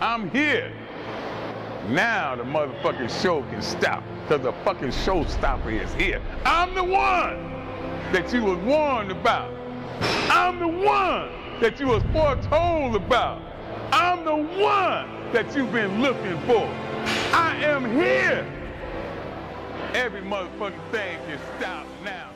I'm here. Now the motherfucking show can stop because the fucking showstopper is here. I'm the one that you was warned about. I'm the one that you was foretold about. I'm the one that you've been looking for. I am here. Every motherfucking thing can stop now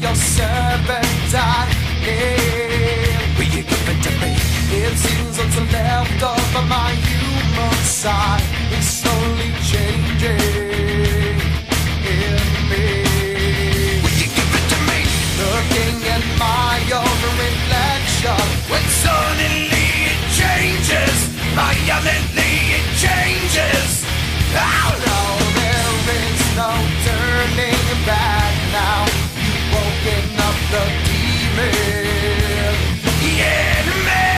your servant I am. Will you give it to me? It seems what's left of my human side is slowly changing in me. Will you give it to me? Looking my own reflection, when suddenly it changes, my other.